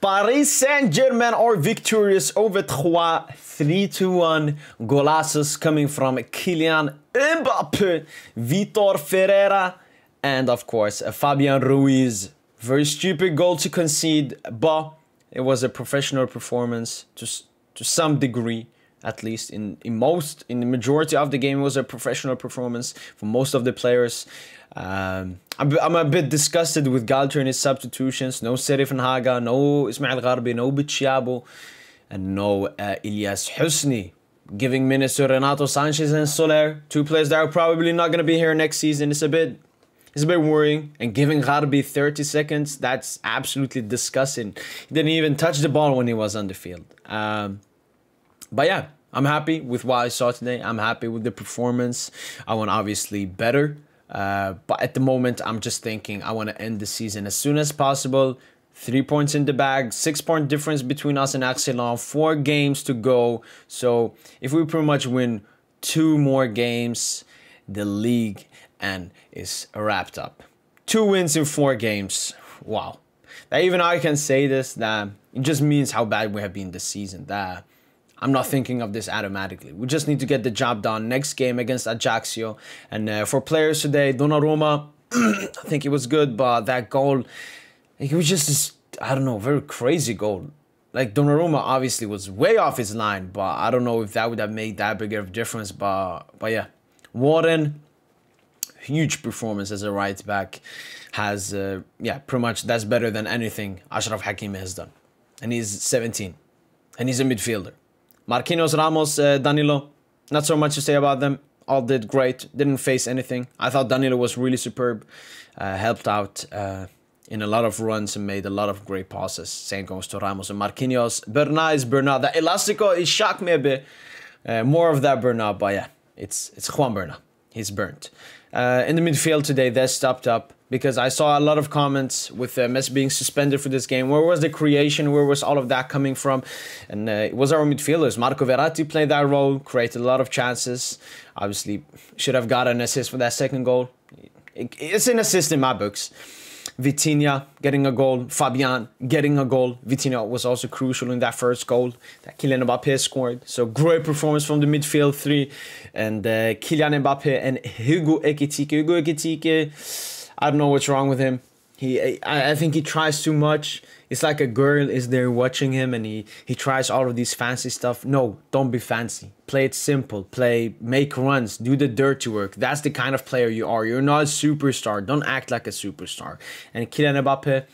Paris Saint-Germain are victorious over Troyes 3-1. Golazos coming from Kylian Mbappe, Vitor Ferreira, and of course Fabian Ruiz. Very stupid goal to concede, but it was a professional performance to, to some degree at least in, in most in the majority of the game was a professional performance for most of the players. Um, I'm, I'm a bit disgusted with Galtier and his substitutions. No Serif and Haga no Ismail Gharbi no Bitshiabu and no uh, Ilyes Housni giving minutes to Renato Sanches and Soler two players that are probably not going to be here next season. It's a bit it's a bit worrying. And giving Gharbi 30 seconds that's absolutely disgusting. He didn't even touch the ball when he was on the field. Um, but yeah, I'm happy with what I saw today. I'm happy with the performance. I want obviously better. Uh, but at the moment, I'm just thinking I want to end the season as soon as possible. Three points in the bag, six point difference between us and Axelon, four games to go. So if we pretty much win two more games, the league and is wrapped up. Two wins in four games. Wow. That even I can say this, that it just means how bad we have been this season. That I'm not thinking of this automatically. We just need to get the job done. Next game against Ajaccio. And uh, for players today, Donnarumma, I think it was good, but that goal, it was just, this, I don't know, very crazy goal. Like Donnarumma obviously was way off his line, but I don't know if that would have made that big of a difference. But but yeah, Warren, huge performance as a right back, has uh, yeah pretty much that's better than anything Achraf Hakimi has done, and he's 17, and he's a midfielder. Marquinhos, Ramos, uh, Danilo, not so much to say about them. All did great, didn't face anything. I thought Danilo was really superb, uh, helped out uh, in a lot of runs and made a lot of great passes. Same goes to Ramos and Marquinhos. Bernat is Bernat. That Elastico, it shocked me a bit. Uh, more of that Bernat, but yeah, it's, it's Juan Bernat. He's burnt. Uh, in the midfield today, they stopped up because I saw a lot of comments with uh, Messi being suspended for this game. Where was the creation? Where was all of that coming from? And uh, it was our midfielders. Marco Verratti played that role, created a lot of chances. Obviously, should have got an assist for that second goal. It's an assist in my books. Vitinha getting a goal, Fabian getting a goal. Vitinha was also crucial in that first goal that Kylian Mbappe scored. So great performance from the midfield three, and uh, Kylian Mbappe and Hugo Ekitike. Hugo Ekitike I don't know what's wrong with him. He, I, I think he tries too much. It's like a girl is there watching him, and he he tries all of these fancy stuff. No, don't be fancy. Play it simple. Play, make runs, do the dirty work. That's the kind of player you are. You're not a superstar. Don't act like a superstar. And Kylian Mbappe,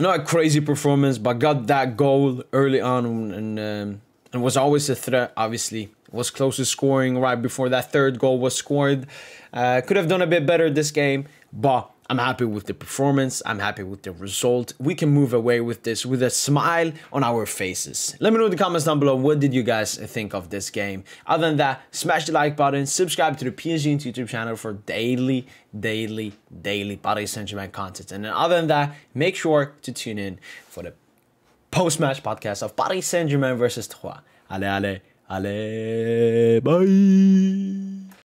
not a crazy performance, but got that goal early on, and um, and was always a threat. Obviously, was close to scoring right before that third goal was scored. Uh, could have done a bit better this game, but I'm happy with the performance. I'm happy with the result. We can move away with this with a smile on our faces. Let me know in the comments down below what did you guys think of this game. Other than that, smash the like button, subscribe to the PSG YouTube channel for daily, daily, daily Paris Saint-Germain content. And then other than that, make sure to tune in for the post-match podcast of Paris Saint-Germain versus Troyes. Allez, allez, allez, bye!